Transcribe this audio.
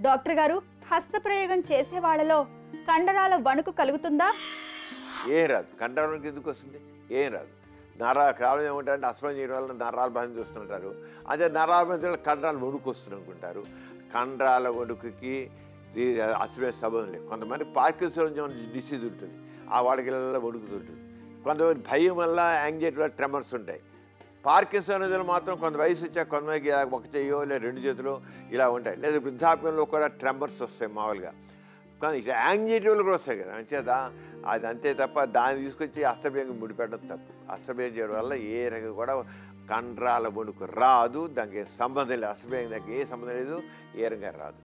Doctor గారు హస్తప్రయోగం చేసే వాళ్ళలో కండరాల వణుకు కలుగుతుందా? ఏం రాదు. కండరాలకు ఎందుకు వస్తుంది? ఏం రాదు. నరాల కారణం ఏమంటారంటే అస్వం చేయడం వల్ల నరాల బాధ చూస్తుంటారు అదే నరాల బాధ కండరాలు వణుకు వస్తుంది అనుకుంటారు. కండరాల వణుకుకి అసలు సంబంధం లేదు. కొంతమంది పార్కిన్సన్ డిసీజ్ ఉంటుంది. ఆ వాళ్ళకి ఇలా వణుకుతుంటుంది. కొంతమంది భయం వల్ల యాంగ్జైటీ వల్ల ట్రెమర్స్ ఉంటాయి. పార్కిన్సన్ మాత్రం కొంత వయసు వచ్చాక కొంతమందికి ఇలా ఒక చెయ్యో లేదా రెండు చేతులు ఇలా ఉంటాయి. లేదా వృద్ధాప్యంలో కూడా ట్రెంబర్స్ వస్తాయి మామూలుగా. కానీ ఇట్లా యాంగ్జైటీ వల్ల కూడా వస్తాయి కదా అంచేత అది అంతే తప్ప దాన్ని తీసుకొచ్చి అస్తభ్యంగా ముడిపెట్టడం తప్పు. అస్తభ్యం చేయడం వల్ల ఏ రకంగా కూడా కండరాల వణుకు రాదు దానికి సంబంధం లేదు. అస్తభ్యంగా దానికి ఏ సంబంధం లేదు ఏ రకంగా రాదు.